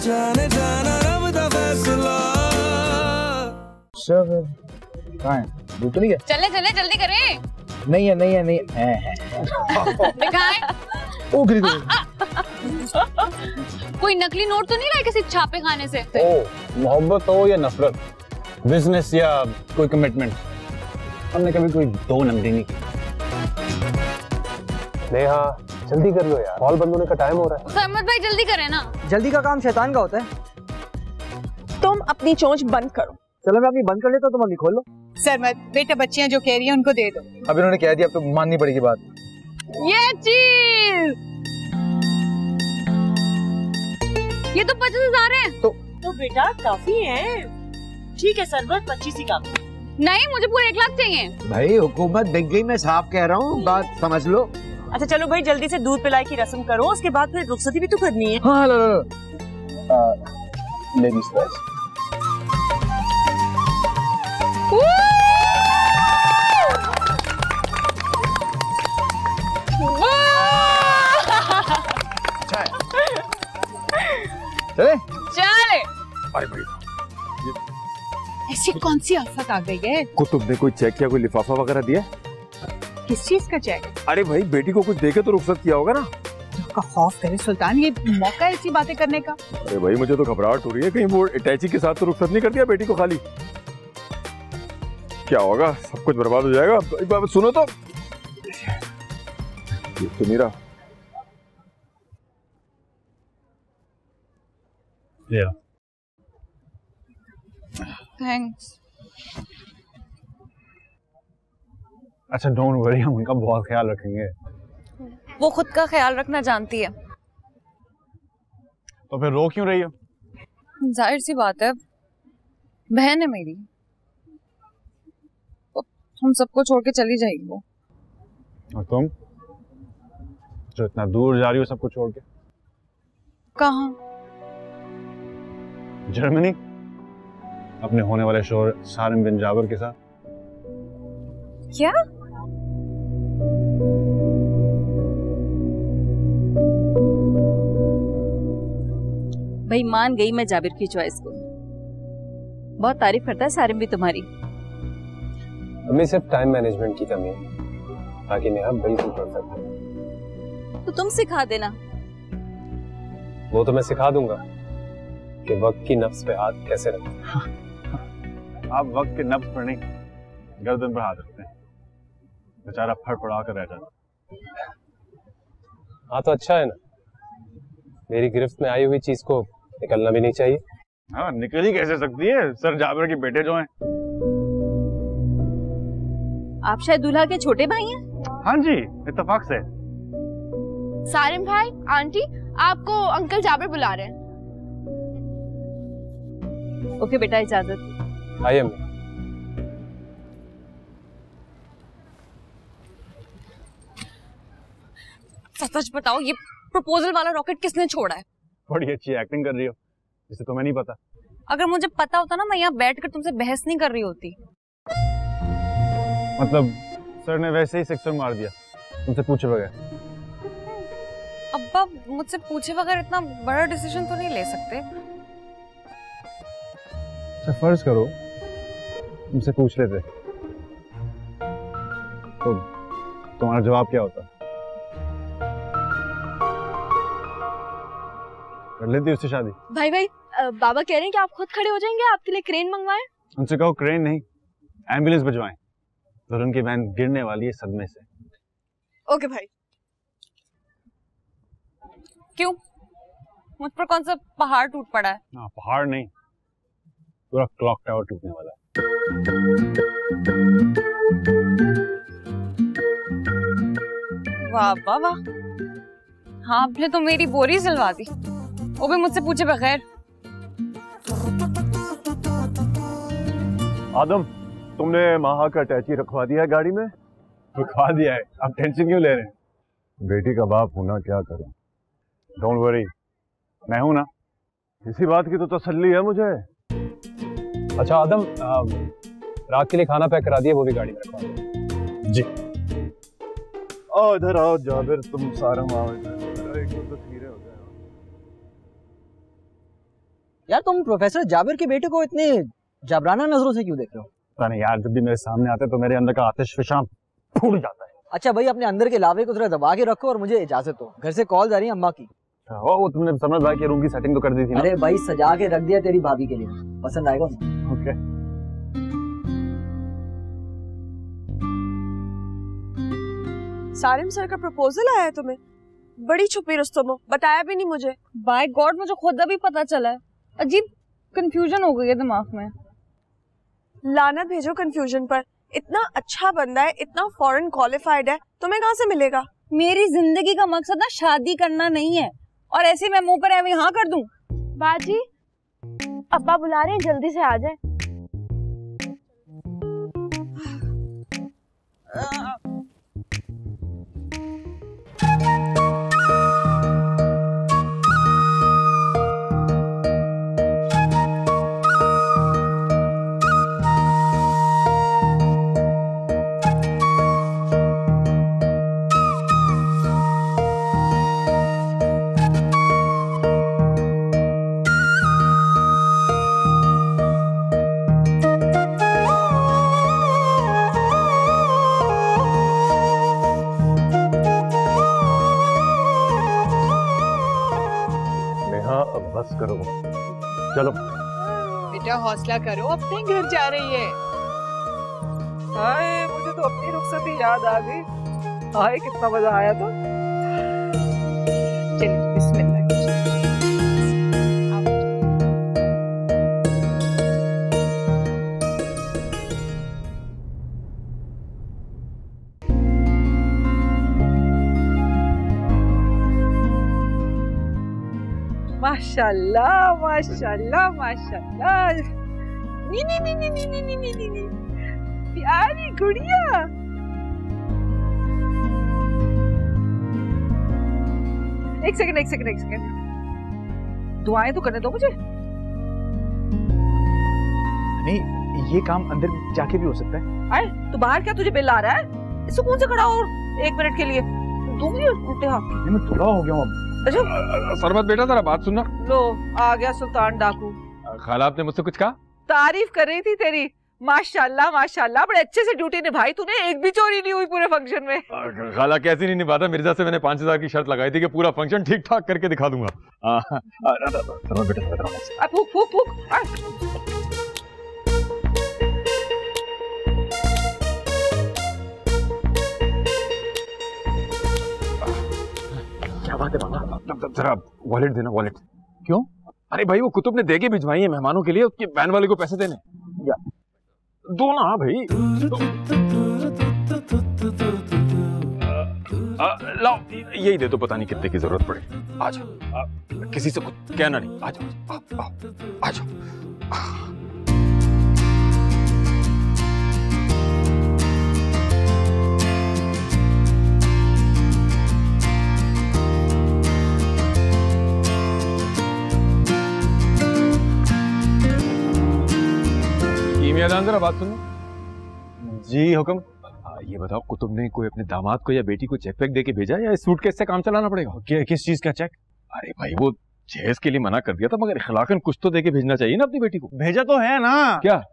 जाने जाना रब दा फैसला। सर कहाँ है? दूध तो नहीं है चले चले जल्दी करें। नहीं है नहीं है नहीं है, है। दिखाएँ। ओ गिरी गई कोई नकली नोट तो नहीं लाए किसी छापे खाने से? ओ मोहब्बत हो या नफरत? बिज़नेस या कोई कमिटमेंट हमने कभी कोई दो नंबरी नहीं की नेहा जल्दी कर लो यार। हॉल बंद होने का टाइम हो रहा है। सहमत भाई जल्दी करें ना। जल्दी का काम शैतान का होता है। तुम अपनी चोंच बंद करो। चलो मैं अपनी बंद कर लेता हूँ तुम अपनी खोल लो। सरमत बेटा बच्चियाँ जो कह रही हैं उनको दे दो। अब इन्होंने कह दिया अब तो माननी पड़ेगी बात। ये चीज़! ये तो पचास हज़ार है। तो बेटा काफ़ी है। ठीक है सरबत पच्चीस ही काफ़ी नहीं मुझे पूरे एक लाख चाहिए। भाई हुकूमत बिक गई मैं साफ़ कह रहा हूँ बात समझ लो। अच्छा चलो भाई जल्दी से दूध पिलाई की रस्म करो उसके बाद फिर रुखसती भी तो करनी है। हाँ लो लो लो लेडीज़ फ़र्स्ट चले। चले। अरे भाई। ऐसी कौन सी आफत आ गई है? को तुमने कोई चेक किया कोई लिफाफा वगैरह दिया? किस चीज़ का चेक अरे भाई बेटी को कुछ देके तो रुखसत किया होगा ना। का खौफ करे सुल्तान ये मौका है ऐसी बातें करने का। अरे भाई मुझे तो घबराहट हो रही है कहीं वो अटैची के साथ तो रुखसत नहीं कर दिया बेटी को खाली। क्या होगा? सब कुछ बर्बाद हो जाएगा। एक बार सुनो तो। ये तो मेरा। या थैंक्स अच्छा डोंट वरी हम उनका बहुत ख्याल रखेंगे। वो खुद का ख्याल रखना जानती है। तो फिर रो क्यों रही हो? ज़ाहिर सी बात है बहन है मेरी। तो हम सबको छोड़ के चली जाएगी वो। और तुम? जो इतना दूर जा रही हो सबको छोड़ के? कहाँ? जर्मनी? अपने होने वाले शोर सारिम बिन जाबर के साथ। क्या? भाई मान गई मैं जाबिर की चॉइस को। बहुत तारीफ़ करता है सारिम भी तुम्हारी। हमें सिर्फ़ टाइम मैनेजमेंट की कमी है बाकी नेहा बिल्कुल परफेक्ट है। तो तुम सिखा देना। वो तो मैं सिखा दूँगा कि वक्त की नफ्स पे हाथ कैसे रखें। आप वक्त के नब्ज पर नहीं गर्दन पर हाथ रखते हैं। बेचारा फड़फड़ा कर रह जाता हाँ तो अच्छा है ना। मेरी गिरफ्त में आई हुई चीज़ को निकलना भी नहीं चाहिए। हाँ निकल ही कैसे सकती है? सर जाबिर के बेटे जो हैं। आप शायद दूल्हा के छोटे भाई हैं? हाँ जी इत्तेफाक से। सारिम भाई आंटी आपको अंकल जाबिर बुला रहे हैं। ओके बेटा इजाज़त। आई अम्मी सच बताओ ये प्रपोजल वाला रॉकेट किसने छोड़ा है? बड़ी अच्छी एक्टिंग कर रही हो। जिसे तुम्हें नहीं पता। अगर मुझे पता होता ना मैं यहाँ बैठ कर तुमसे बहस नहीं कर रही होती। मतलब सर ने वैसे ही सेक्शन मार दिया। तुमसे पूछे बगैर। अब्बा मुझसे पूछे बगैर इतना बड़ा डिसीज़न तो नहीं ले सकते। अच्छा फ़र्ज़ करो तुमसे पूछ लेते। तो तुम्हारा जवाब क्या होता? कर लेती उससे शादी। भाई भाई बाबा कह रहे हैं कि आप खुद खड़े हो जाएँगे आपके लिए क्रेन मंगवाएँ। उनसे कहो क्रेन नहीं एंबुलेंस भिजवाएँ। तो उनकी वैन गिरने वाली है सदमे से। ओके भाई। क्यों? मुझ पर कौन सा पहाड़ टूट पड़ा है? हाँ पहाड़ नहीं। पूरा क्लॉक टावर टूटने वाला है। वाह वाह वाह। हाँ आपने तो मेरी बोरी सिलवा दी। वो भी मुझसे पूछे बगैर। आदम तुमने महा का अटैची रखवा दिया है गाड़ी में? रुकवा दिया है। आप टेंशन क्यों ले रहे हैं? बेटी का बाप होना क्या करूँ? डोंट वरी मैं हूँ ना। इसी बात की तो तसल्ली है मुझे। अच्छा आदम रात के लिए खाना पैक करा दिया वो भी गाड़ी में रखवा जी। आओ इधर आओ जाबिर तुम सारा आओ इधर यार तुम प्रोफेसर जाबिर के बेटे को इतने जबराना नज़रों से क्यों देख रहे हो? पता नहीं यार जब भी मेरे सामने आते तो मेरे अंदर का आतिश फिशां फूट जाता है। अच्छा भाई अपने अंदर के लावे को थोड़ा दबा के रखो और मुझे इजाज़त दो। घर से कॉल आ रही है अम्मा की। ओ वो तुमने समझ भाई के रूम की सेटिंग तो कर दी थी ना? अरे भाई सजा के रख दिया तेरी भाभी के लिए। पसंद आएगा ओके सारिम सर का प्रपोजल आया है तुम्हें? बड़ी छुपी रुस्तम हो बताया भी नहीं मुझे। बाय गॉड मुझे खुद अभी पता चला है। अजीब कंफ्यूजन हो गई है दिमाग में। लानत भेजो कंफ्यूजन पर। इतना अच्छा बंदा है इतना फॉरेन क्वालिफाइड है तुम्हें कहाँ से मिलेगा? मेरी ज़िंदगी का मकसद ना शादी करना नहीं है। और ऐसे मैं मुँह पर एवं हाँ कर दूँ? बाजी अब्बा बुला रहे हैं जल्दी से आ जाए। नेहा बेटा, हौसला करो, अपने घर जा रही है। हाय, मुझे तो अपनी रुखसत भी याद आ गई। हाय, कितना मज़ा आया तो। माशाल्लाह माशाल्लाह माशाल्लाह। नी नी नी नी नी नी नी नी नी प्यारी गुड़िया। एक सेकंड एक सेकंड एक सेकंड दुआएँ तो करने दो मुझे। नहीं ये काम अंदर जाके भी हो सकता है। आए तो बाहर क्या तुझे बिल आ रहा है? सुकून से खड़ा हो एक मिनट के लिए। भी उल्टे हाथ। नहीं, मैं थोड़ा हो गया हूँ अब। अच्छा सरमत बेटा जरा बात सुनना लो आ गया सुल्तान डाकू खाला आपने मुझसे कुछ कहा तारीफ़ कर रही थी तेरी माशाल्लाह माशाल्लाह बड़े अच्छे से ड्यूटी निभाई तूने एक भी चोरी नहीं हुई पूरे फ़ंक्शन में खाला कैसे नहीं निभाता मिर्ज़ा से मैंने पाँच हज़ार की शर्त लगाई थी कि पूरा फ़ंक्शन ठीक ठाक करके दिखा दूँगा फूक फूक फूक जरा वॉलेट देना वॉलेट क्यों? अरे भाई वो कुतुब ने देके भिजवाई है मेहमानों के लिए उसके वैन वाले को पैसे देने। या। दो ना भाई। आ, आ, लाओ। यही दे दो पता नहीं कितने की ज़रूरत पड़े। आ जाओ। किसी से कुछ कहना नहीं। आ जाओ आ, आ, आ जाओ। जरा बात सुनो। जी हुक्म। ये बताओ कुतुब ने कोई अपने दामाद को या बेटी को चेक वेक दे के भेजा या सूटकेस से काम चलाना पड़ेगा? कि, किस चीज़ का चेक अरे भाई वो जहेज के लिए मना कर दिया था मगर इखलाकन कुछ तो दे के भेजना चाहिए ना अपनी बेटी को। भेजा तो है ना। क्या?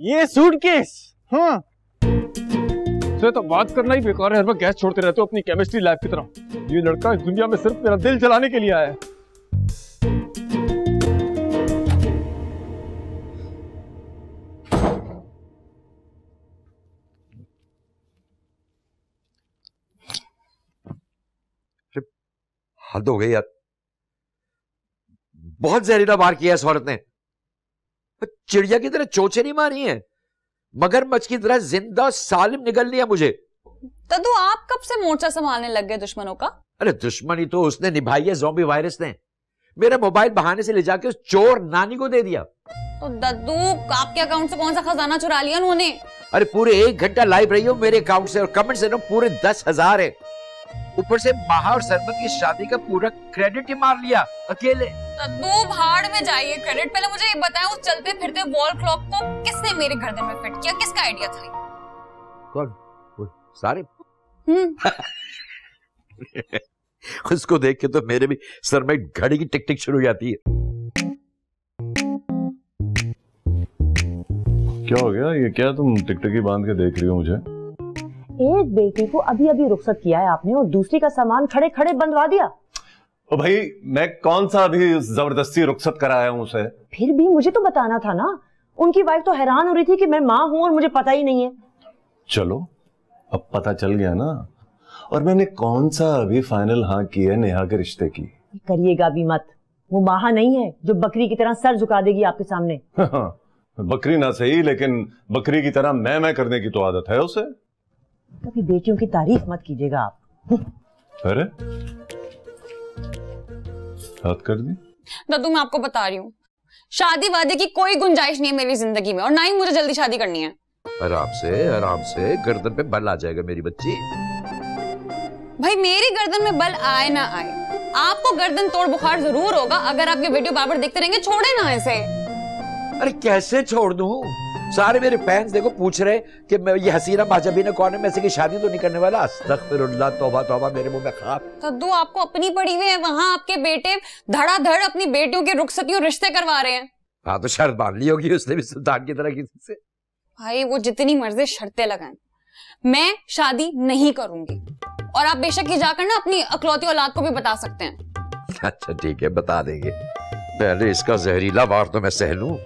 ये सूटकेस हाँ। तो, तो बात करना ही बेकार है हर गैस छोड़ते रहते हो अपनी केमिस्ट्री लैब की तरह। ये लड़का इस दुनिया में सिर्फ़ मेरा दिल चलाने के लिए आया है। हद हो गई यार। बहुत जहरीला वार किया इस औरत ने। चिड़िया की तरह चोचे नहीं मारी है। मगरमच्छ की तरह ज़िंदा सालिम निकल लिया मुझे। तदु आप कब से मोर्चा संभालने लग गए दुश्मनों का? अरे दुश्मनी तो उसने निभाई है जोम्बी वायरस ने। मेरा मोबाइल बहाने से ले जाके उस चोर नानी को दे दिया। तो दद्दू आपके अकाउंट से कौन सा खजाना चुरा लिया उन्होंने? अरे पूरे एक घंटा लाइव रही हो मेरे अकाउंट से और कमेंट से ना पूरे दस हज़ार है। ऊपर से महा और सरबत की शादी का पूरा क्रेडिट ही मार लिया अकेले। दो भाड़ में जाइए क्रेडिट पहले मुझे ये बताएँ उस चलते फिरते वॉल क्लॉक को किसने मेरे गर्दन में फिट किया? किसका आइडिया था कौन? वो सारे? हम्म। उसको देख के तो मेरे भी सर में घड़ी की टिक टिक शुरू हो जाती है। क्या हो गया? ये क्या तुम टिकटकी बाँध के देख रही हो मुझे? एक बेटी को अभी अभी रुखसत किया है आपने और दूसरी का सामान खड़े खड़े बंधवा दिया। ओ भाई मैं कौन सा अभी ज़बरदस्ती रुखसत कराया हूँ उसे? फिर भी मुझे तो बताना था ना। उनकी वाइफ तो हैरान हो रही थी कि मैं माँ हूँ और मुझे पता ही नहीं है। चलो अब पता चल गया ना। और मैंने कौन सा अभी फाइनल हाँ किया है नेहा के रिश्ते की? करिएगा भी मत। वो माहा नहीं है जो बकरी की तरह सर झुका देगी आपके सामने। बकरी ना सही लेकिन बकरी की तरह मैं मैं करने की तो आदत है उसे। कभी बेटियों की तारीफ़ मत कीजिएगा आप। अरे हाथ कर दी? दादू मैं आपको बता रही हूँ। शादी वादी की कोई गुंजाइश नहीं है मेरी ज़िंदगी में और ना ही मुझे जल्दी शादी करनी है। आराम से आराम से गर्दन पे बल आ जाएगा मेरी बच्ची। भाई मेरी गर्दन में बल आए ना आए। आपको गर्दन तोड़ बुखार ज़रूर होगा अगर आप ये वीडियो बार बार देखते रहेंगे छोड़े ना इसे। अरे कैसे छोड़ दूँ? सारे मेरे फैंस देखो पूछ रहे कि मैं ये हसीना माजबीना कौन है? मैं की शादी तो नहीं करने वाला? अस्तगफिरुल्लाह तौबा तौबा मेरे मुँह में खाप सद्दू आपको अपनी पड़ी हुई है वहाँ आपके बेटे धड़ाधड़ अपनी बेटियों के रुखसती और रिश्ते करवा रहे हैं। हाँ तो शर्त बाँध ली होगी उसने भी सुल्तान की तरह किसी से। भाई वो जितनी मर्ज़ी शर्तें लगाएँ। मैं शादी नहीं करूँगी। और आप बेशक ही जाकर ना अपनी अकलौती औलाद को भी बता सकते हैं। अच्छा ठीक है बता देंगे। पहले इसका जहरीला वार तो मैं सह लूँ।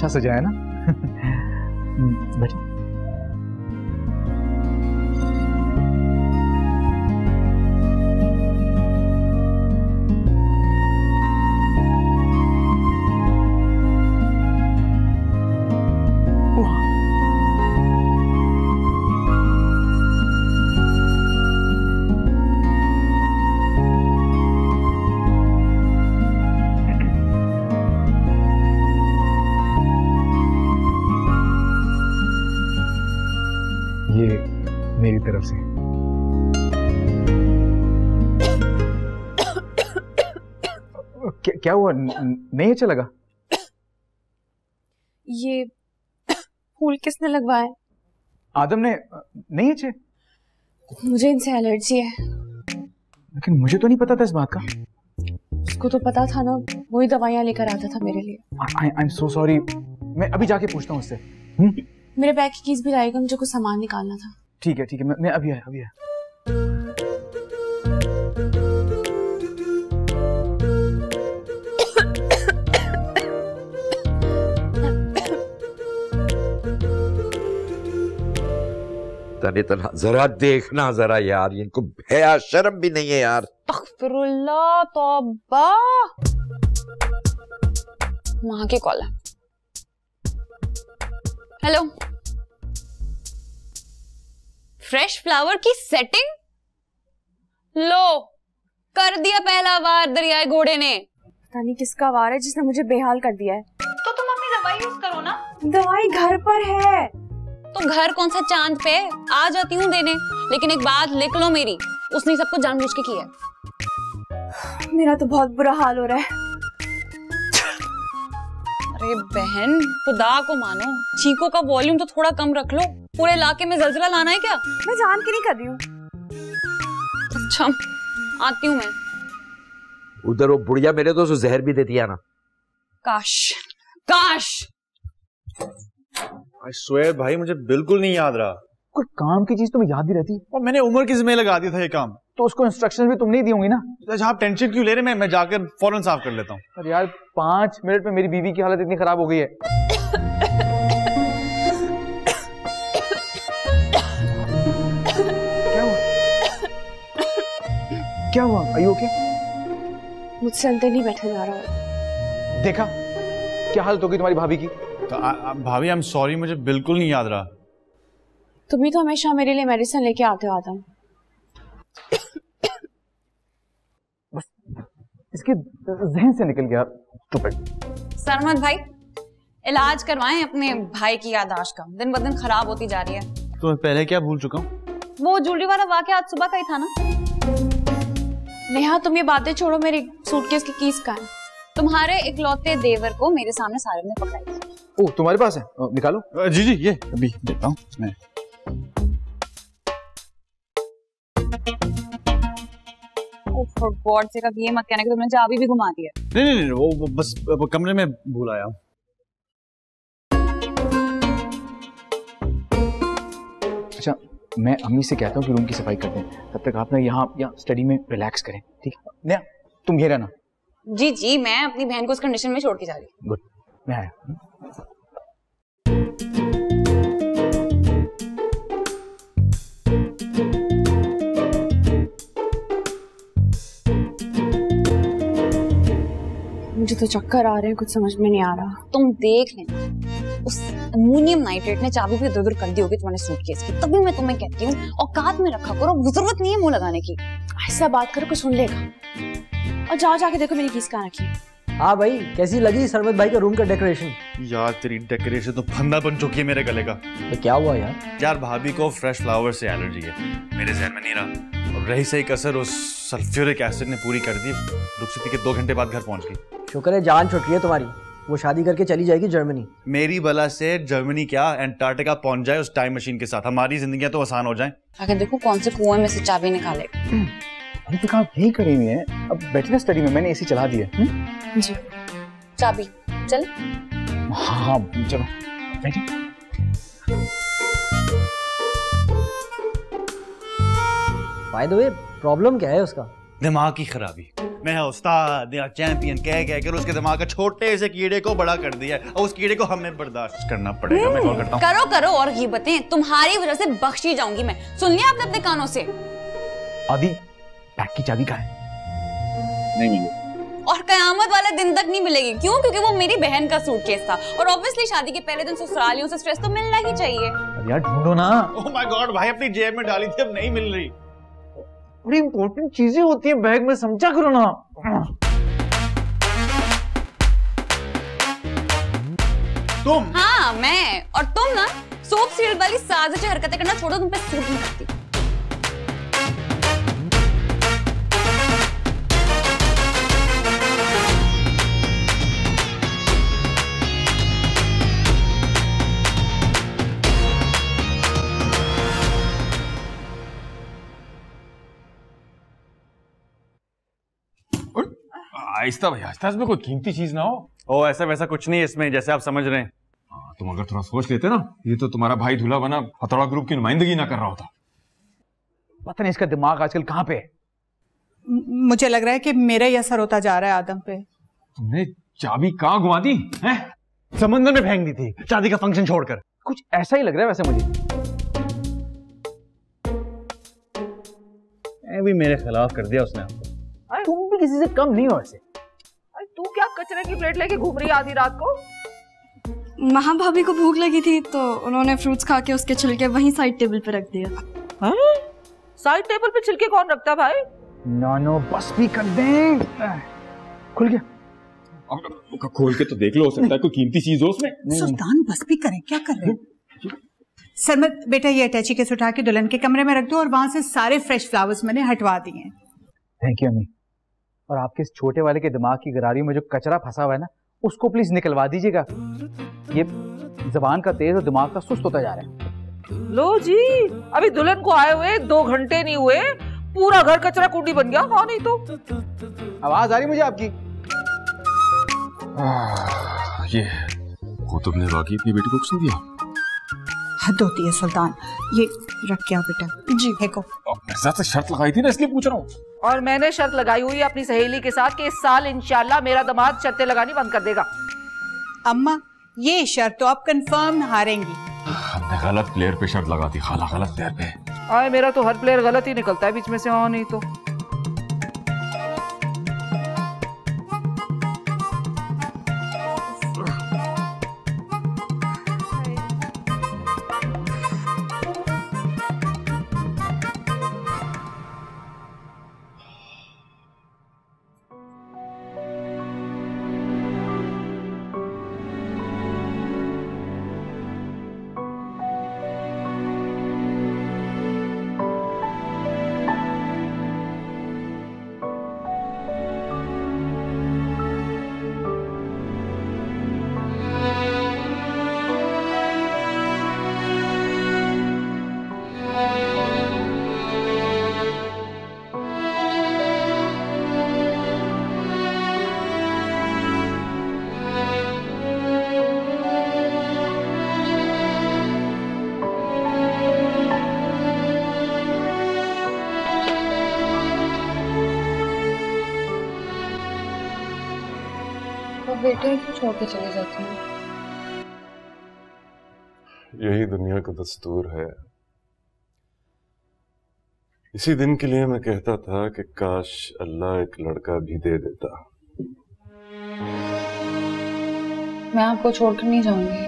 अच्छा सजाया ना? बैठे क्या, हुआ? नहीं अच्छा लगा? ये फूल किसने लगवाए? आदम ने नहीं अच्छे? मुझे इनसे एलर्जी है। लेकिन मुझे तो नहीं पता था इस बात का। उसको तो पता था ना वही दवाइयाँ लेकर आता था मेरे लिए। आई एम सो सॉरी मैं अभी जाके पूछता हूँ उससे। हम्म? मेरे बैग की कीज भी लाएगा मुझे कुछ सामान निकालना था। ठीक है ठीक है। मैं, मैं अभी आया अभी आया। तने तना जरा देखना जरा यार इनको भया शर्म भी नहीं है यार। अख्फिरुल्लाह तौबा। माँ की कॉल है। हेलो। फ्रेश फ्लावर की सेटिंग? लो कर दिया पहला वार दरियाए घोड़े ने। पता नहीं किसका वार है जिसने मुझे बेहाल कर दिया है। तो तुम अपनी दवाई यूज़ करो ना। दवाई घर पर है। तो घर कौन सा चाँद पे आ जाती हूँ देने। लेकिन एक बात लिख लो मेरी। उसने सब कुछ जानबूझ के किया मेरा तो बहुत बुरा हाल हो रहा है। अरे बहन खुदा को मानो। चीको का वॉल्यूम तो थोड़ा कम रख लो। पूरे इलाके में जलजला लाना है क्या? मैं जान के नहीं कर रही हूँ। अच्छा आती हूँ मैं। उधर वो बुढ़िया मेरे तो जहर भी देती है ना। काश काश। आई स्वेयर भाई मुझे बिल्कुल नहीं याद रहा। कोई काम की चीज़ तुम्हें याद ही रहती? और मैंने उम्र की जिम्मे लगा दिया था ये काम। तो उसको इंस्ट्रक्शन भी तुम नहीं दी होंगी ना? अच्छा आप टेंशन क्यों ले रहे मैं मैं जाकर फ़ौरन साफ़ कर लेता हूँ। अरे यार पाँच मिनट में मेरी बीवी की हालत इतनी खराब हो गई है। क्या हुआ? क्या हुआ? आई ओके मुझसे अंदर नहीं बैठा जा रहा। देखा? क्या हालत होगी तुम्हारी भाभी की? तो भाभी आई एम सॉरी मुझे बिल्कुल नहीं याद रहा। तुम ही तो हमेशा मेरे लिए मेडिसिन लेके आते हो आदम। इसके जहन से निकल गया stupid. सरमत भाई इलाज करवाएँ अपने भाई की यादाश्त का। दिन ब दिन खराब होती जा रही है। तो मैं पहले क्या भूल चुका हूँ? वो ज्वेलरी वाला वाक्य आज सुबह का ही था ना? नेहा तुम ये बातें छोड़ो मेरी सूटकेस की कीस का है। तुम्हारे इकलौते देवर को मेरे सामने सारे ने पकड़ाई ओ तुम्हारे पास है? ओ, निकालो। जी जी ये। अभी देता हूँ मैं। गॉड से अब ये मत कहना कि तुमने चाबी भी घुमा दी है नहीं नहीं नहीं वो, वो बस वो कमरे में भूल आया हूँ। अच्छा मैं अम्मी से कहता हूँ कि रूम की सफ़ाई कर दें। तब तक आप ना यहाँ यहाँ स्टडी में रिलैक्स करें ठीक? है नया तुम ये रहना। जी जी मैं अपनी बहन को उस कंडीशन में छोड़ के जा रही हूँ। गुड मैं आया मुझे तो चक्कर आ रहे हैं कुछ समझ में नहीं आ रहा। तुम देख लेना। उस अमोनियम नाइट्रेट ने चाबी भी इधर उधर कर दी होगी तुम्हारे सूटकेस की। तभी मैं तुम्हें कहती हूँ औकात में रखा करो ज़रूरत नहीं है मुँह लगाने की। ऐसा बात करो कोई सुन लेगा। और जाओ जाके देखो मेरी फ़ीस कहाँ रखी है। हाँ भाई कैसी लगी सरमत भाई का रूम का डेकोरेशन यार तेरी डेकोरेशन तो फंदा बन चुकी है मेरे गले का। तो क्या हुआ यार? यार भाभी को फ्रेश फ्लावर से एलर्जी है। मेरे जहन में नहीं रहा। और रही सही कसर उस सल्फ्यूरिक एसिड ने पूरी कर दी। रुखसती के दो घंटे बाद घर पहुँच गई। शुक्र है जान छुट रही है तुम्हारी। वो शादी करके चली जाएगी जर्मनी। मेरी बला से जर्मनी क्या? एंटार्क्टिका पहुँच जाए उस टाइम मशीन के साथ। हमारी जिंदगियाँ तो आसान हो जाए। आगे देखो कौन से कुएँ में से चाबी निकाले तक आप यही करी हुई है अब बैठे ना स्टडी में मैंने एसी चला दिया। हम्म? जी। चाबी। चल। हाँ हाँ चलो। बैठे। बाय द वे प्रॉब्लम क्या है उसका? दिमाग की खराबी। मैं उस्ताद या चैंपियन कह कह कर उसके दिमाग का छोटे से कीड़े को बड़ा कर दिया है। और उस कीड़े को हमें बर्दाश्त करना पड़ेगा। मैं कॉल करता हूँ। करो करो और ये गिबतें तुम्हारी वजह से बख्शी जाऊँगी मैं। सुन लिया आपने अपने कानों से? आदि बैग की चाबी कहाँ है? नहीं। मिली और कयामत वाले दिन तक नहीं मिलेगी। क्यों? क्योंकि वो मेरी बहन का सूटकेस था। और ऑब्वियसली शादी के पहले दिन ससुरालियों से स्ट्रेस तो मिलना ही चाहिए। अरे यार ढूंढो ना। ओह माय गॉड भाई अपनी जेब में डाली थी अब नहीं मिल रही। बड़ी इंपॉर्टेंट चीज़ें होती है बैग में समझा करो ना। तुम? हाँ मैं। और तुम ना सोप सीरियल वाली साजिश हरकतें करना छोड़ो तुम पे सूट नहीं करती। आहिस्ता भाई आहिस्ता इसमें कोई कीमती चीज़ ना हो। ओ ऐसा वैसा कुछ नहीं है इसमें जैसे आप समझ रहे हैं। हाँ, तुम अगर थोड़ा सोच लेते ना ये तो तुम्हारा भाई दूल्हा बना हथौड़ा ग्रुप की नुमाइंदगी ना कर रहा होता। पता नहीं इसका दिमाग आजकल कहाँ पे है। मुझे लग रहा है कि मेरा ही असर होता जा रहा है आदम पे। तुमने चाबी कहाँ घुमा दी है? समंदर में फेंक दी थी शादी का फ़ंक्शन छोड़कर। कुछ ऐसा ही लग रहा है वैसे मुझे। भी मेरे खिलाफ कर दिया उसने। आपको तुम भी किसी से कम नहीं हो ऐसे क्या की प्लेट लेके घूम रही आधी रात को? महा भाभी को भूख लगी थी तो उन्होंने फ्रूट्स खा के उसके छिलके वहीं साइड टेबल पे रख दिया साइड टेबल पे छिलके कौन रखता है भाई? नानो बस भी कर दे। खुल गया। अब खोल के तो देख लो हो सकता है कोई कीमती चीज़ हो उसमें। सुल्तान बस भी करें क्या कर रहे हैं? सरमत बेटा ये अटैची केस उठा के दुल्हन के कमरे में रख दो और वहाँ से सारे फ्रेश फ्लावर्स मैंने हटवा दिए। थैंक यू अम्मी और आपके इस छोटे वाले के दिमाग की गरारियों में जो कचरा फंसा हुआ है ना उसको प्लीज़ निकलवा दीजिएगा। ये जबान का तेज और दिमाग का सुस्त होता जा रहा है। लो जी अभी दुल्हन को आए हुए दो घंटे नहीं हुए पूरा घर कचरा कुंडी बन गया हाँ नहीं तो। आवाज़ आ रही मुझे आपकी? आह, ये कुतुब ने वाकई अपनी बेटी को कुछ दिया। हद होती है सुल्तान ये रख क्या बेटा जी फेंको। मिर्ज़ा से शर्त लगाई थी ना इसलिए पूछ रहा हूँ। और मैंने शर्त लगाई हुई अपनी सहेली के साथ कि इस साल इंशाल्लाह मेरा दामाद शर्तें लगानी बंद कर देगा। अम्मा ये शर्त तो आप कंफर्म हारेंगी। हमने गलत प्लेयर पे शर्त लगा दी खाला गलत प्लेयर पे। आए मेरा तो हर प्लेयर गलत ही निकलता है बीच में से और नहीं तो। बेटे क्यों छोड़ के चले जाती हूँ। यही दुनिया का दस्तूर है। इसी दिन के लिए मैं कहता था कि काश अल्लाह एक लड़का भी दे देता। मैं आपको छोड़कर नहीं जाऊँगी।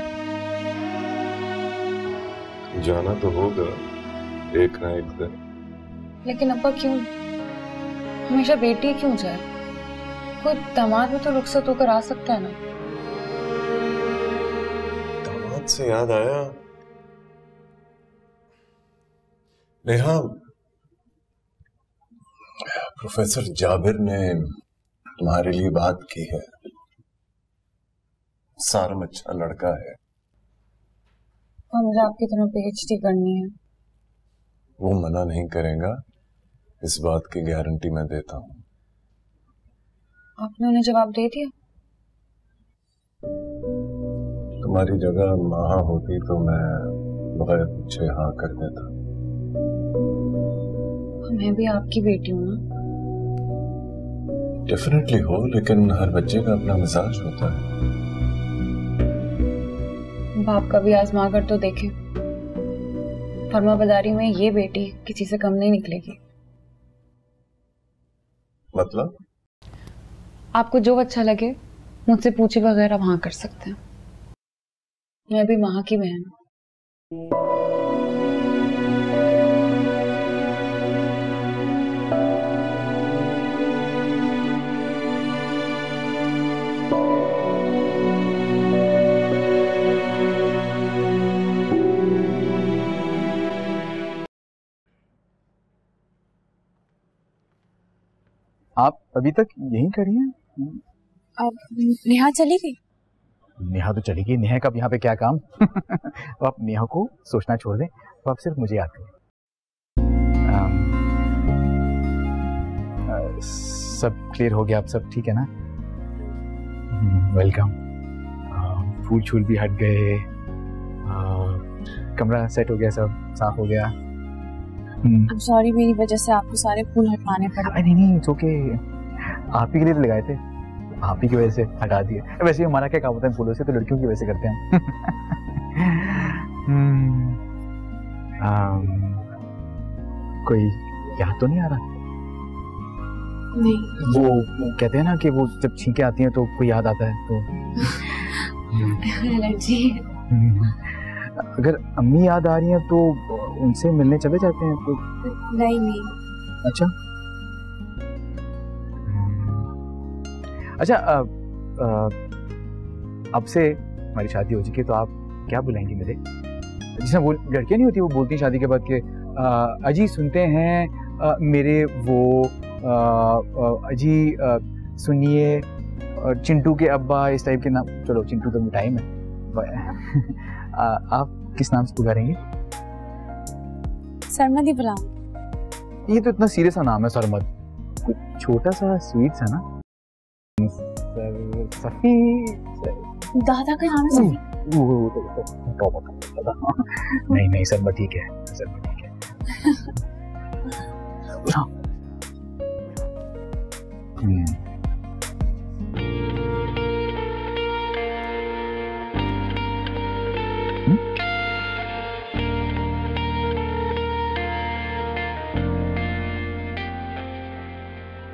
जाना तो होगा एक ना एक दिन। लेकिन अब्बा क्यों? हमेशा बेटी क्यों जाए? कोई दामाद भी तो रुखसत होकर आ सकता है ना? दामाद से याद आया। नेहा प्रोफेसर जाबिर ने तुम्हारे लिए बात की है। सारम अच्छा लड़का है। और मुझे आपकी तरह पीएचडी करनी है। वो मना नहीं करेगा। इस बात की गारंटी मैं देता हूँ। आपने उन्हें जवाब दे दिया। तुम्हारी जगह महा होती तो मैं बगैर पूछे हाँ कर देता। मैं भी आपकी बेटी हूँ ना। डेफिनेटली हो लेकिन हर बच्चे का अपना मिजाज होता है। बाप का भी आजमा कर तो देखे। फर्मा बाजारी में ये बेटी किसी से कम नहीं निकलेगी। मतलब? आपको जो अच्छा लगे, मुझसे पूछे वगैरह आप हाँ कर सकते हैं। मैं भी माँ की बहन हूँ। आप अभी तक यहीं खड़ी हैं? अब नेहा चली गई? नेहा तो चली गई। नेहा का यहाँ पे क्या काम? अब आप नेहा को सोचना छोड़ दें तो आप सिर्फ़ मुझे याद करें। सब क्लियर हो गया आप सब ठीक है ना? वेलकम फूल छूल भी हट गए। कमरा सेट हो गया सब साफ़ हो गया। हम्म, सॉरी मेरी वजह से आपको सारे फूल हटवाने पड़े। नहीं नहीं ओके आप ही के लिए तो लगाए थे। आप ही की वजह से हटा दिए। वैसे ही हमारा क्या काम होता है? फूलों से तो लड़कियों की वजह से करते हैं हम्म, अम, कोई याद तो नहीं आ रहा? नहीं। वो कहते हैं ना कि वो जब छींके आती हैं तो कोई याद आता है तो। एलर्जी हम्म, अगर अम्मी याद आ रही हैं तो उनसे मिलने चले जाते हैं? तो नहीं नहीं। अच्छा। अच्छा अब से हमारी शादी हो चुकी है तो आप क्या बुलाएँगी मुझे जैसे वो लड़कियाँ नहीं होती वो बोलती हैं शादी के बाद के अजी सुनते हैं अ, मेरे वो अजी सुनिए चिंटू के अब्बा इस टाइप के नाम चलो चिंटू तो टाइम है अ, आप किस नाम से पुकारेंगे? सरमद ही बुलाऊं। ये तो इतना सीरियस सा नाम है सरमद छोटा सा स्वीट सा ना। दादा का नाम है वो वो तो तो तो तो- तो- तो- नहीं नहीं सरमद ठीक है सरमद ठीक है हाँ। हम्म,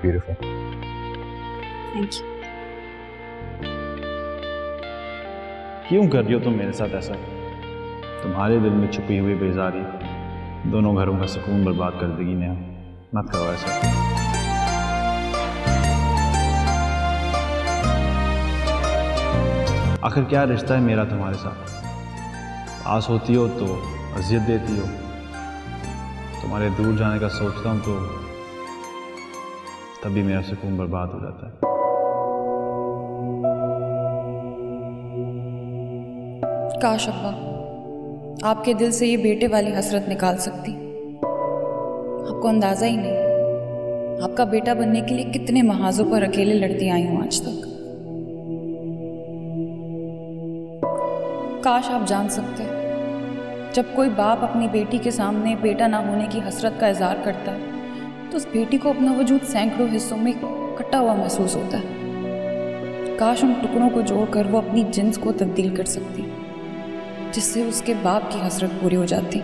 beautiful. थैंक यू क्यों कर रही हो तुम मेरे साथ ऐसा? तुम्हारे दिल में छुपी हुई बेजारी दोनों घरों का सुकून बर्बाद कर देगी नेहा। मत करो ऐसा। आखिर क्या रिश्ता है मेरा तुम्हारे साथ? आस होती हो तो अजियत देती हो। तुम्हारे दूर जाने का सोचता हूँ तो तभी मेरा सुकून बर्बाद हो जाता है। काश अब्बा आपके दिल से ये बेटे वाली हसरत निकाल सकती। आपको अंदाज़ा ही नहीं। आपका बेटा बनने के लिए कितने महाजों पर अकेले लड़ती आई हूँ आज तक। काश आप जान सकते। जब कोई बाप अपनी बेटी के सामने बेटा ना होने की हसरत का इजहार करता है तो उस बेटी को अपना वजूद सैकड़ों हिस्सों में कटा हुआ महसूस होता। है काश उन टुकड़ों को जोड़कर वो अपनी जिन्स को तब्दील कर सकती। जिससे उसके बाप की हसरत पूरी हो जाती।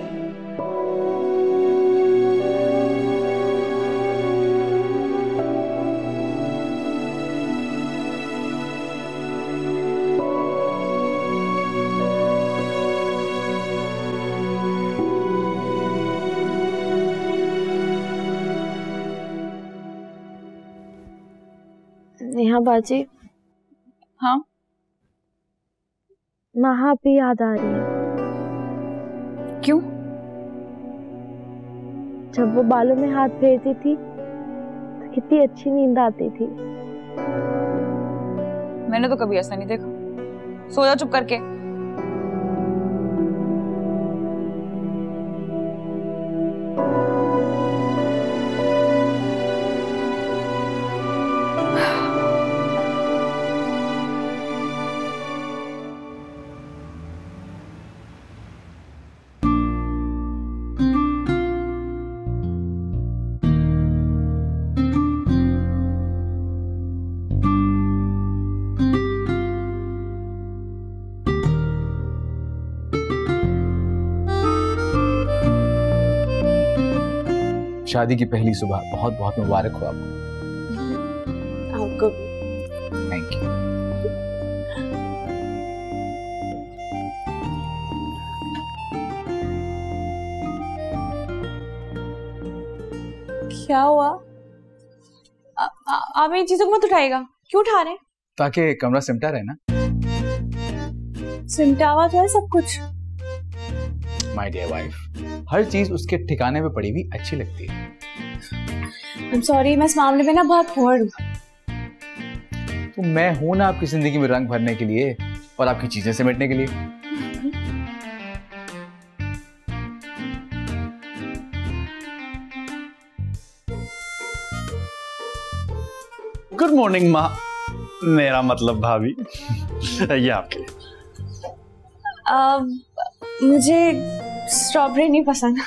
नेहा बाजी महा भी याद आ रही है। क्यों? जब वो बालों में हाथ फेरती थी तो कितनी अच्छी नींद आती थी। मैंने तो कभी ऐसा नहीं देखा। सो जा चुप करके। शादी की पहली सुबह। बहुत बहुत मुबारक हो आपको। आपको थैंक यू क्या हुआ? आप इन चीज़ों को मत उठाएगा। क्यों उठा रहे ताकि कमरा सिमटा रहे ना। सिमटावा तो है सब कुछ। माय डियर वाइफ हर चीज़ उसके ठिकाने पे पड़ी हुई अच्छी लगती है। I'm सॉरी मैं इस मामले में ना बहुत फॉरवर्ड हूँ। तो मैं हूँ ना आपकी ज़िंदगी में रंग भरने के लिए और आपकी चीज़ें समेटने के लिए। गुड मॉर्निंग माँ। मेरा मतलब भाभी। ये आपके लिए। अब मुझे स्ट्रॉबेरी नहीं पसंद।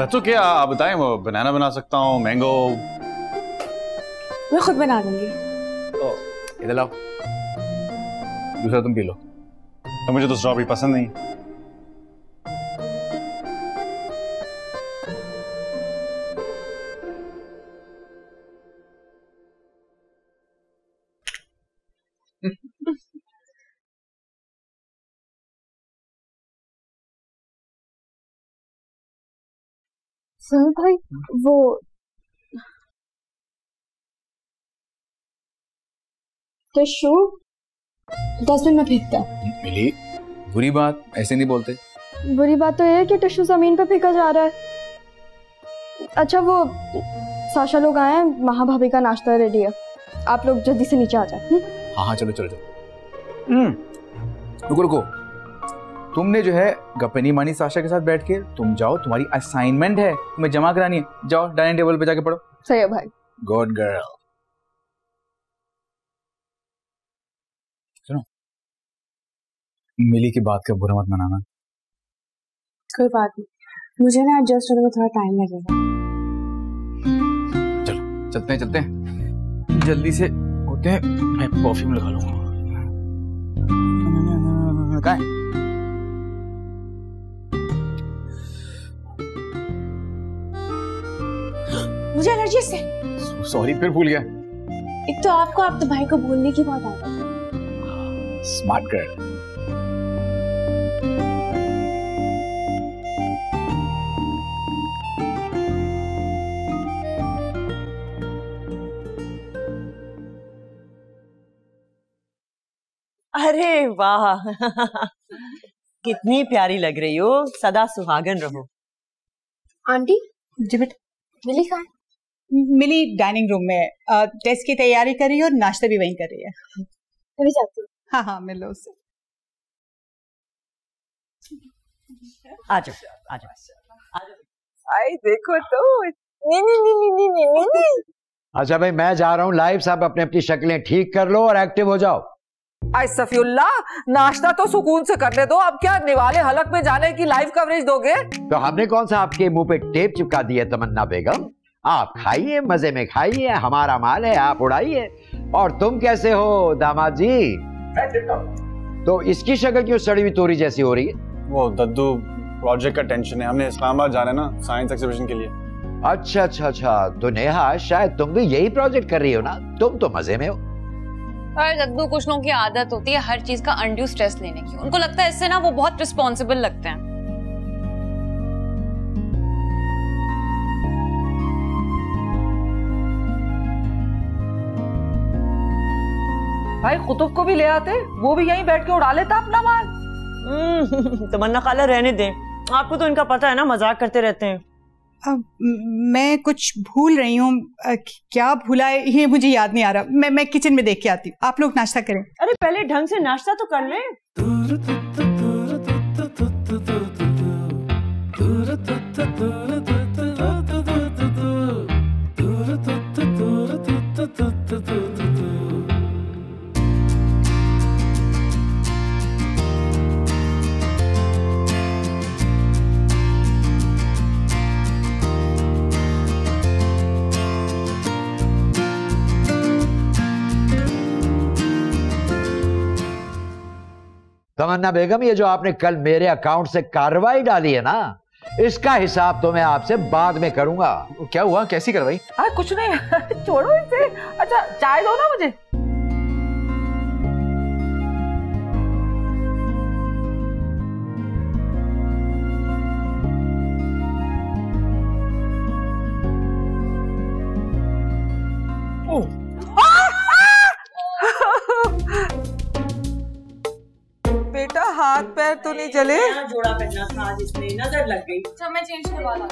बच्चों क्या आप बताएँ वो बनाना बना सकता हूँ मैंगो मैं खुद बना दूँगी। इधर लाओ। दूसरा तुम पी लो। तो मुझे तो स्ट्रॉबेरी पसंद नहीं। सुन भाई वो टिश्यू डस्टबिन में फेंकता मिली बुरी बात? ऐसे नहीं बोलते? बुरी बात तो ये है कि टिश्यू ज़मीन पर फेंका जा रहा है। अच्छा वो साशा लोग आए हैं महाभाभी का नाश्ता रेडी है। आप लोग जल्दी से नीचे आ जाए हम्म? हाँ हाँ चलो चलो चलो। हम्म रुको रुको। तुमने जो है गप्पे नहीं मानी साशा के साथ बैठ के। तुम जाओ तुम्हारी असाइनमेंट है। तुम्हें जमा करानी है। जाओ डाइनिंग टेबल पे जाके पढ़ो। सही है भाई। गुड गर्ल सुनो। मिली की बात का बुरा मत मनाना। कोई बात नहीं। मुझे ना एडजस्ट होने में थोड़ा टाइम लगेगा। चलो चलते हैं चलते हैं। जल्दी से होते हैं। मैं परफ्यूम लगा लूँगा। कहाँ मुझे एलर्जी इससे सॉरी। फिर भूल गया। एक तो आपको आप तो भाई को बोलने की बहुत आदत है। स्मार्ट गर्ल अरे वाह! कितनी प्यारी लग रही हो। सदा सुहागन रहो। आंटी? जी बेटा। मिली कहाँ मिली डाइनिंग रूम में। टेस्ट की तैयारी कर रही है और नाश्ता भी वहीं कर रही है। मैं जाती हाँ। हाँ मिलो उससे आ जाओ आ जाओ देखो तो नहीं नहीं नहीं नहीं नहीं नहीं अच्छा भाई मैं जा रहा हूँ लाइफ साहब अपने अपनी शक्लें ठीक कर लो और एक्टिव हो जाओ। सफीउल्ला नाश्ता तो सुकून से कर दो। अब क्या निवाले हलक में जाने की लाइव कवरेज दोगे? तो हमने कौन सा आपके मुँह पे टेप चिपका दिया तमन्ना बेगम? आप खाइए मज़े में खाइए हमारा माल है आप उड़ाइए। और तुम कैसे हो दामाद जी? तो इसकी शक्ल क्यों सड़ी हुई तोरी जैसी हो रही है? वो दद्दू प्रोजेक्ट का टेंशन है। हमने इस्लामाबाद जाना है ना साइंस एग्जीबिशन के लिए। अच्छा अच्छा अच्छा। तो नेहा शायद तुम भी यही प्रोजेक्ट कर रही हो ना? तुम तो मज़े में हो। पर दद्दू कुछ लोगों की आदत होती है हर चीज़ का अनड्यू स्ट्रेस लेने की। उनको लगता है इससे ना वो बहुत रिस्पॉन्सिबल लगते हैं। भाई कुतुब को भी ले आते वो भी यहीं बैठ के उड़ा लेता अपना माल हम्म, तमन्ना खाला रहने दें आपको तो इनका पता है ना मज़ाक करते रहते हैं अब मैं कुछ भूल रही हूँ क्या भूला है ये मुझे याद नहीं आ रहा मैं मैं किचन में देख के आती हूँ आप लोग नाश्ता करें अरे पहले ढंग से नाश्ता तो कर ले तमन्ना बेगम ये जो आपने कल मेरे अकाउंट से कार्रवाई डाली है ना इसका हिसाब तो मैं आपसे बाद में करूँगा। क्या हुआ? कैसी कार्रवाई? कुछ नहीं छोड़ो इसे। अच्छा चाय दो ना मुझे। हाथ पैर तो नहीं चले जोड़ा पहनना था आज इसमें नज़र लग गई। अच्छा मैं चेंज करवा ला।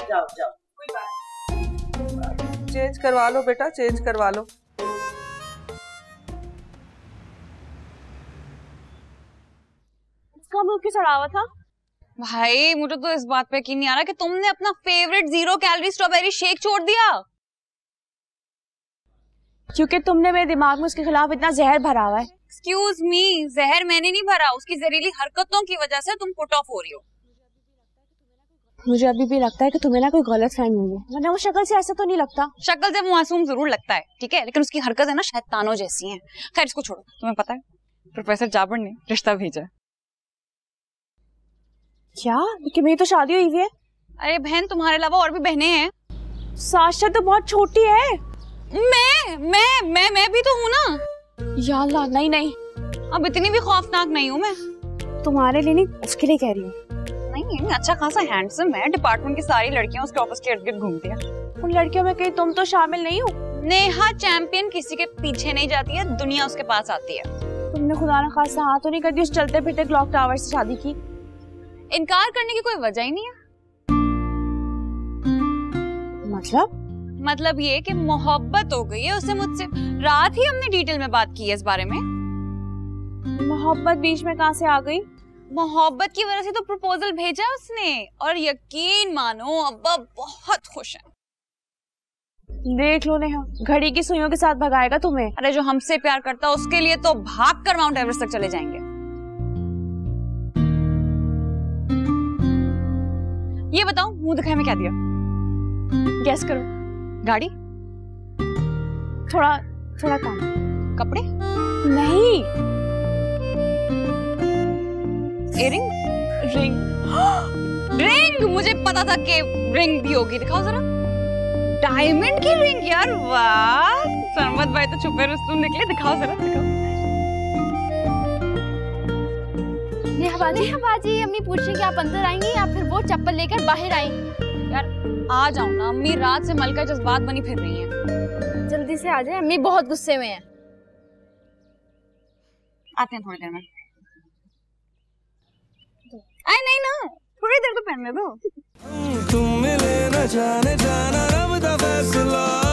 जाओ जाओ। कोई बात चेंज करवा लो बेटा चेंज करवा लो। इसका मुँह क्यों सड़ा हुआ था? भाई मुझे तो इस बात पे यकीन नहीं आ रहा कि तुमने अपना favourite zero calorie strawberry shake छोड़ दिया। क्योंकि तुमने मेरे दिमाग में उसके खिलाफ इतना जहर भरा हुआ है। एक्सक्यूज मी जहर मैंने नहीं भरा उसकी जहरीली हरकतों की वजह से तुम पुट ऑफ़ हो रही हो। मुझे अभी भी लगता है कि तुम्हें ना कोई गलत फहमी हुई है। वरना वो शक्ल से ऐसा तो नहीं लगता। शक्ल से वो मासूम ज़रूर लगता है ठीक है? लेकिन उसकी हरकत है ना शैतानों जैसी हैं। खैर इसको छोड़ो। तुम्हें पता है प्रोफेसर जाबर ने रिश्ता भेजा क्या? कि मेरी तो शादी हुई हुई है? अरे बहन तुम्हारे अलावा और भी बहनें हैं। साशा तो बहुत छोटी है। मैं मैं मैं मैं भी तो हूँ ना। या अल्लाह नहीं नहीं। अब इतनी भी खौफनाक नहीं हूँ मैं। तुम्हारे लिए नहीं उसके लिए कह रही हूँ। नहीं अच्छा खासा हैंडसम है। डिपार्टमेंट की सारी लड़कियाँ उसके ऑफ़िस के इर्द गिर्द घूमती हैं। उन लड़कियों में कहीं तुम तो शामिल नहीं हो। नेहा चैंपियन किसी के पीछे नहीं जाती है दुनिया उसके पास आती है। तुमने खुदा ना खासा हाथ तो नहीं कर दी उस चलते फिरते क्लॉक टावर से शादी की? इनकार करने की कोई वजह ही नहीं है। मतलब? मतलब ये कि मोहब्बत हो गई है उससे मुझसे। रात ही हमने डिटेल में बात की है इस बारे में। मोहब्बत बीच में कहाँ से आ गई? मोहब्बत की वजह से तो प्रपोजल भेजा उसने। और यकीन मानो अब्बा बहुत खुश है। देख लो नेहा घड़ी की सुइयों के साथ भगाएगा तुम्हें। अरे जो हमसे प्यार करता है उसके लिए तो भाग कर माउंट एवरेस्ट तक चले जाएँगे। ये बताओ मुँह दिखाए में क्या दिया? गैस करो। गाड़ी? थोड़ा थोड़ा कम। कपड़े? नहीं। इयरिंग रिंग रिंग मुझे पता था कि रिंग भी होगी। दिखाओ जरा। डायमंड की रिंग यार। वाह! सरमत भाई तो छुपे रुस्तम निकले। दिखाओ जरा दिखाओ। नेहा बाजी? नेहा बाजी अम्मी पूछ रही कि आप अंदर आएँगी या फिर वो चप्पल लेकर बाहर आएँगी। यार आ जाओ ना अम्मी रात से मलका जज्बात बनी फिर रही है। जल्दी से आ जाए अम्मी बहुत गुस्से में है। आते हैं थोड़ी देर में। अरे नहीं ना थोड़ी देर तो पहन ले दो तुम मिले न जाने जाना रब दा फैसला।